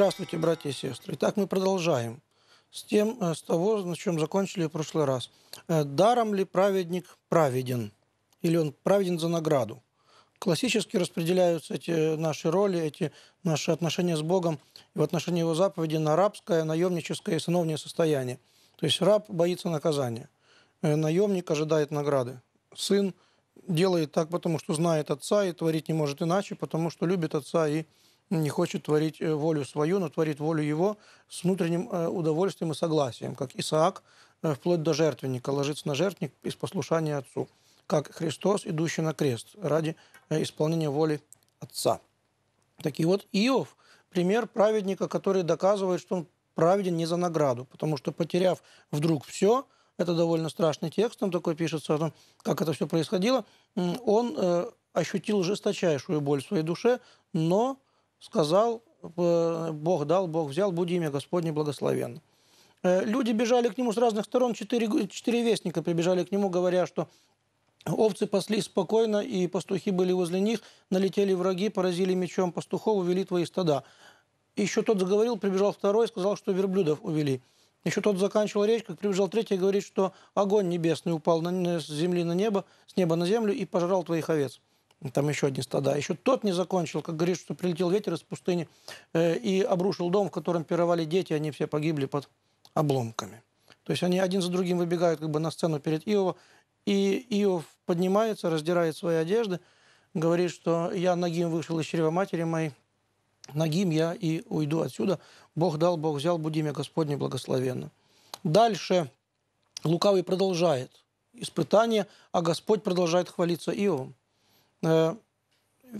Здравствуйте, братья и сестры. Итак, мы продолжаем с тем, э, с того, на чем закончили в прошлый раз. Э, Даром ли праведник праведен? Или он праведен за награду? Классически распределяются эти наши роли, эти наши отношения с Богом и в отношении Его заповеди на рабское, наемническое и сыновнее состояние. То есть раб боится наказания, э, наемник ожидает награды, сын делает так, потому что знает отца и творить не может иначе, потому что любит отца и не хочет творить э, волю свою, но творит волю его с внутренним э, удовольствием и согласием, как Исаак э, вплоть до жертвенника ложится на жертвенник из послушания отцу, как Христос, идущий на крест ради исполнения воли отца. Так и вот Иов – пример праведника, который доказывает, что он праведен не за награду, потому что потеряв вдруг все, это довольно страшный текст, там такой пишется о том, как это все происходило, он ощутил жесточайшую боль в своей душе, но сказал, э, Бог дал, Бог взял, будь имя Господне благословенно. Э, люди бежали к нему с разных сторон, четыре, четыре вестника прибежали к нему, говоря, что овцы пасли спокойно, и пастухи были возле них, налетели враги, поразили мечом пастухов, увели твои стада. Еще тот заговорил, прибежал второй, сказал, что верблюдов увели. Еще тот заканчивал речь, как прибежал третий, говорит, что огонь небесный упал на, с земли на небо, с неба на землю и пожрал твоих овец там еще одни стада. Еще тот не закончил, как говорит, что прилетел ветер из пустыни э, и обрушил дом, в котором пировали дети, они все погибли под обломками. То есть они один за другим выбегают как бы на сцену перед Иова, и Иов поднимается, раздирает свои одежды, говорит, что я ногим вышел из чрева матери моей, ногим я и уйду отсюда. Бог дал, Бог взял, буди меня Господне благословенно. Дальше Лукавый продолжает испытание, а Господь продолжает хвалиться Иовом. Э,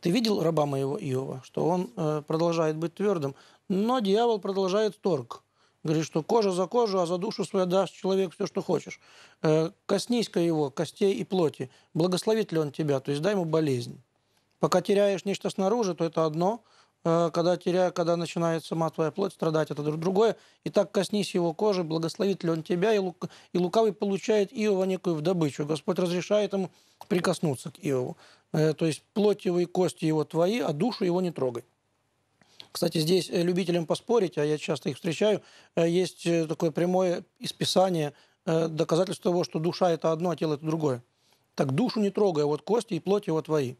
ты видел раба моего Иова, что он э, продолжает быть твердым, но дьявол продолжает торг. Говорит, что кожа за кожу, а за душу свою даст человек все, что хочешь. Э, коснись-ка его, костей и плоти. Благословит ли он тебя? То есть дай ему болезнь. Пока теряешь нечто снаружи, то это одно – когда, теряя, когда начинает сама твоя плоть страдать, это другое. И так коснись его кожи, благословит ли он тебя, и, лук, и лукавый получает Иова некую в добычу. Господь разрешает ему прикоснуться к Иову. Э, то есть плоть его и кости его твои, а душу его не трогай. Кстати, здесь э, любителям поспорить, а я часто их встречаю, есть такое прямое исписание доказательство того, что душа – это одно, а тело – это другое. Так душу не трогай, вот кости и плоть его твои.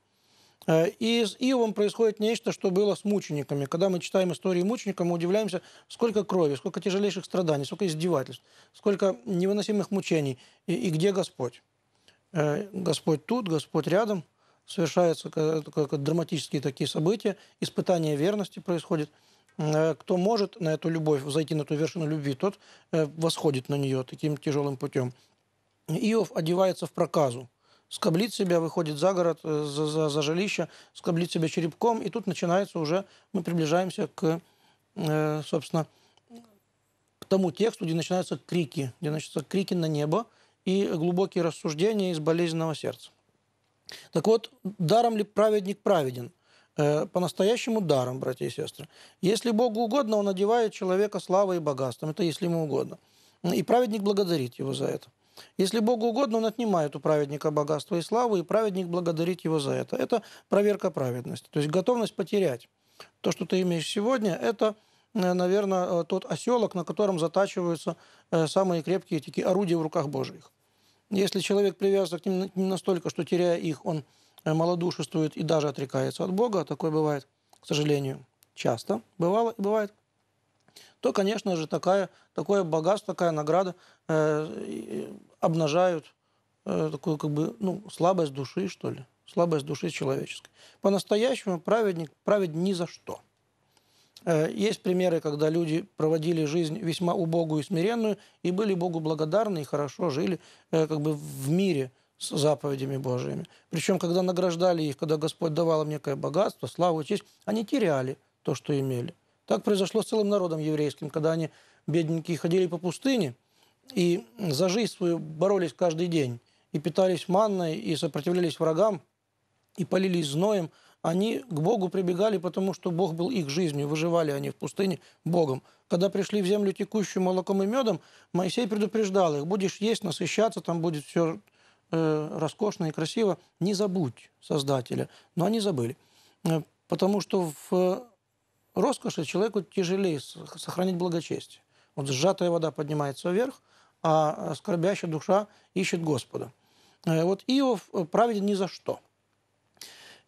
Э, и с Иовом происходит нечто, что было с мучениками. Когда мы читаем истории мучеников, мы удивляемся, сколько крови, сколько тяжелейших страданий, сколько издевательств, сколько невыносимых мучений. И, и где Господь? Э, Господь тут, Господь рядом. Совершаются такое, драматические такие события. Испытание верности происходит. Э, кто может на эту любовь, зайти на эту вершину любви, тот восходит на нее таким тяжелым путем. Иов одевается в проказу скоблит себя, выходит за город, э, за, за, за жилище, скоблит себя черепком, и тут начинается уже, мы приближаемся к, э, собственно, к тому тексту, где начинаются крики, где начинаются крики на небо и глубокие рассуждения из болезненного сердца. Так вот, даром ли праведник праведен? Э, по-настоящему даром, братья и сестры. Если Богу угодно, Он одевает человека славой и богатством. Это если ему угодно. И праведник благодарит его за это. Если Богу угодно, он отнимает у праведника богатство и славу, и праведник благодарит его за это. Это проверка праведности. То есть готовность потерять. То, что ты имеешь сегодня, это, э, наверное, э, тот оселок, на котором затачиваются э, самые крепкие такие орудия в руках Божьих. Если человек привязан к ним настолько, что теряя их, он малодушествует и даже отрекается от Бога, такое бывает, к сожалению, часто, бывало и бывает, то, конечно же, такая, такое богатство, такая награда э, обнажают э, такую как бы ну, слабость души, что ли, слабость души человеческой. По-настоящему праведник праведник ни за что. Э, есть примеры, когда люди проводили жизнь весьма убогую и смиренную, и были Богу благодарны, и хорошо жили э, как бы в мире с заповедями Божьими. Причем, когда награждали их, когда Господь давал им некое богатство, славу, честь, они теряли то, что имели. Так произошло с целым народом еврейским, когда они, бедненькие, ходили по пустыне и за жизнь свою боролись каждый день, и питались манной, и сопротивлялись врагам, и полились зноем, они к Богу прибегали, потому что Бог был их жизнью, выживали они в пустыне Богом. Когда пришли в землю текущую молоком и медом, Моисей предупреждал их, будешь есть, насыщаться, там будет все э, роскошно и красиво, не забудь Создателя. Но они забыли. Э, потому что в роскоши человеку тяжелее сохранить благочестие. Вот сжатая вода поднимается вверх, а скорбящая душа ищет Господа. Э, вот Иов праведен ни за что.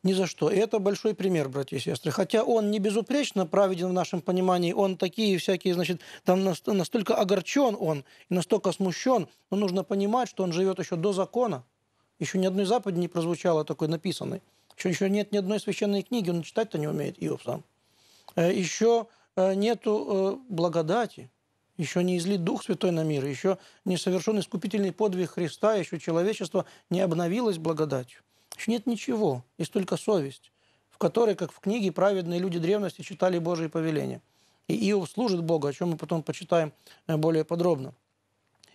Ни за что. И это большой пример, братья и сестры. Хотя он не безупречно праведен в нашем понимании, он такие всякие, значит, там настолько огорчен он и настолько смущен, но нужно понимать, что он живет еще до закона. Еще ни одной заповеди не прозвучало такой написанной. Еще, еще нет ни одной священной книги, он читать-то не умеет, Иов сам. Э, еще э, нету благодати еще не излит Дух Святой на мир, еще не совершен искупительный подвиг Христа, еще человечество не обновилось благодатью. Еще нет ничего, есть только совесть, в которой, как в книге, праведные люди древности читали Божие повеления. И Иов служит Богу, о чем мы потом почитаем э, более подробно.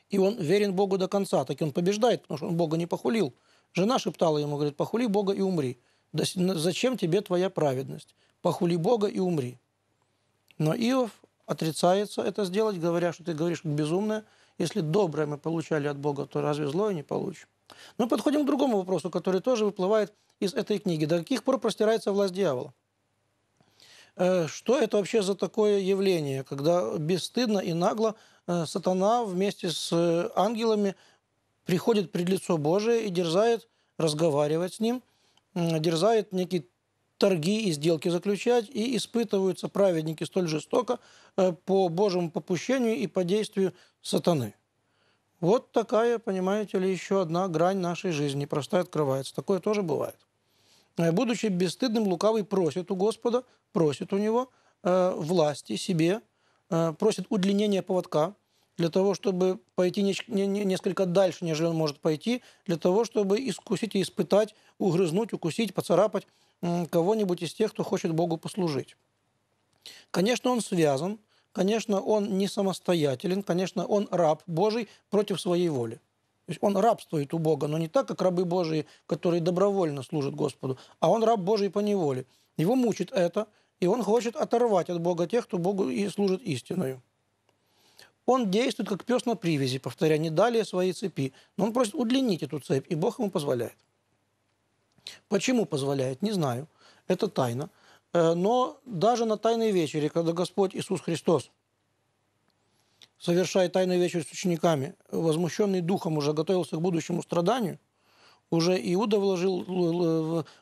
И он верен Богу до конца, так и он побеждает, потому что он Бога не похулил. Жена шептала ему, говорит, похули Бога и умри. Зачем тебе твоя праведность? Похули Бога и умри. Но Иов отрицается это сделать, говоря, что ты говоришь безумное. Если доброе мы получали от Бога, то разве злое не получим? Мы подходим к другому вопросу, который тоже выплывает из этой книги. До каких пор простирается власть дьявола? Э, что это вообще за такое явление, когда бесстыдно и нагло э, сатана вместе с э, ангелами приходит пред лицо Божие и дерзает разговаривать с ним, дерзает некий торги и сделки заключать, и испытываются праведники столь жестоко э, по Божьему попущению и по действию сатаны. Вот такая, понимаете ли, еще одна грань нашей жизни, простая открывается. Такое тоже бывает. Э, будучи бесстыдным, лукавый просит у Господа, просит у него э, власти себе, э, просит удлинения поводка, для того, чтобы пойти несколько дальше, нежели он может пойти, для того, чтобы искусить и испытать, угрызнуть, укусить, поцарапать кого-нибудь из тех, кто хочет Богу послужить. Конечно, он связан, конечно, он не самостоятелен, конечно, он раб Божий против своей воли. То есть он рабствует у Бога, но не так, как рабы Божии, которые добровольно служат Господу, а он раб Божий по неволе. Его мучит это, и он хочет оторвать от Бога тех, кто Богу и служит истиною. Он действует как пес на привязи, повторяя, не далее своей цепи. Но он просит удлинить эту цепь, и Бог ему позволяет. Почему позволяет, не знаю. Это тайна. Э, но даже на Тайной вечере, когда Господь Иисус Христос совершая Тайную вечер с учениками, возмущенный духом уже готовился к будущему страданию, уже Иуда вложил,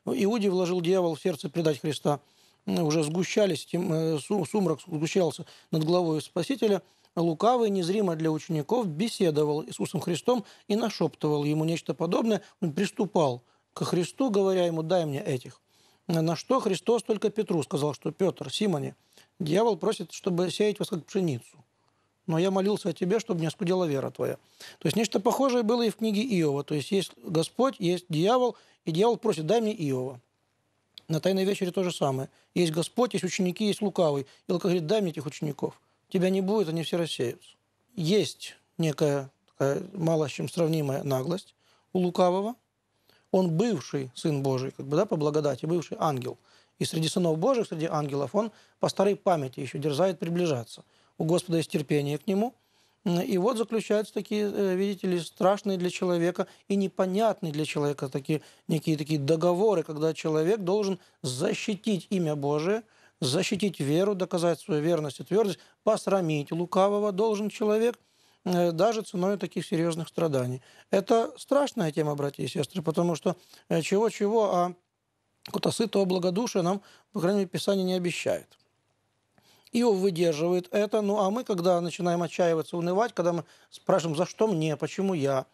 Иуде вложил дьявол в сердце предать Христа, уже сгущались, тем, э, сумрак сгущался над головой Спасителя – лукавый незримо для учеников беседовал Иисусом Христом и нашептывал ему нечто подобное. Он приступал к Христу, говоря ему, дай мне этих. На что Христос только Петру сказал, что Петр, Симоне, дьявол просит, чтобы сеять вас как пшеницу. Но я молился о тебе, чтобы не оскудела вера твоя. То есть нечто похожее было и в книге Иова. То есть есть Господь, есть дьявол, и дьявол просит, дай мне Иова. На Тайной вечере то же самое. Есть Господь, есть ученики, есть лукавый. И Лука говорит, дай мне этих учеников тебя не будет, они все рассеются. Есть некая такая мало с чем сравнимая наглость у лукавого. Он бывший Сын Божий, как бы, да, по благодати, бывший ангел. И среди сынов Божьих, среди ангелов, он по старой памяти еще дерзает приближаться. У Господа есть терпение к нему. И вот заключаются такие, э, видите ли, страшные для человека и непонятные для человека такие, некие такие договоры, когда человек должен защитить имя Божие – защитить веру, доказать свою верность и твердость, посрамить лукавого должен человек, даже ценой таких серьезных страданий. Это страшная тема, братья и сестры, потому что э, чего-чего, а какого-то сытого благодушия нам, по крайней мере, Писание не обещает. Иов выдерживает это, ну а мы, когда начинаем отчаиваться, унывать, когда мы спрашиваем, за что мне, почему я,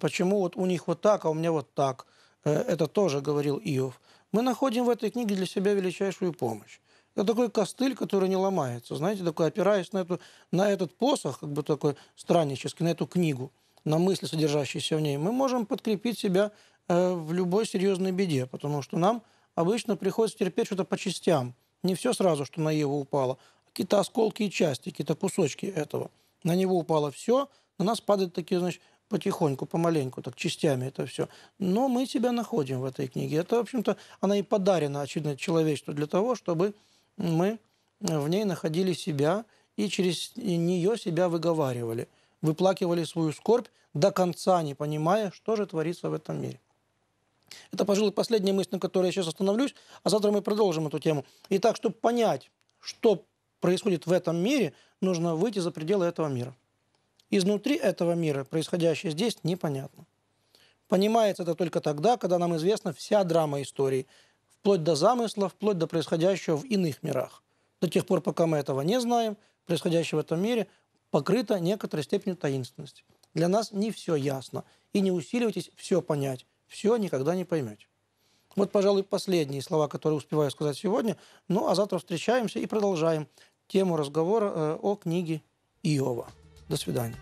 почему вот у них вот так, а у меня вот так, э, это тоже говорил Иов, мы находим в этой книге для себя величайшую помощь. Это такой костыль, который не ломается. Знаете, такой, опираясь на, эту, на этот посох, как бы такой страннический, на эту книгу, на мысли, содержащиеся в ней, мы можем подкрепить себя э, в любой серьезной беде, потому что нам обычно приходится терпеть что-то по частям. Не все сразу, что на Еву упало, а какие-то осколки и части, какие-то кусочки этого. На него упало все, на нас падают такие, значит, потихоньку, помаленьку, так частями это все. Но мы себя находим в этой книге. Это, в общем-то, она и подарена, очевидно, человечеству для того, чтобы мы в ней находили себя и через нее себя выговаривали, выплакивали свою скорбь до конца, не понимая, что же творится в этом мире. Это, пожалуй, последняя мысль, на которой я сейчас остановлюсь, а завтра мы продолжим эту тему. Итак, чтобы понять, что происходит в этом мире, нужно выйти за пределы этого мира. Изнутри этого мира происходящее здесь непонятно. Понимается это только тогда, когда нам известна вся драма истории, вплоть до замысла, вплоть до происходящего в иных мирах. До тех пор, пока мы этого не знаем, происходящее в этом мире покрыто некоторой степенью таинственности. Для нас не все ясно. И не усиливайтесь все понять. Все никогда не поймете. Вот, пожалуй, последние слова, которые успеваю сказать сегодня. Ну, а завтра встречаемся и продолжаем тему разговора э, о книге Иова. До свидания.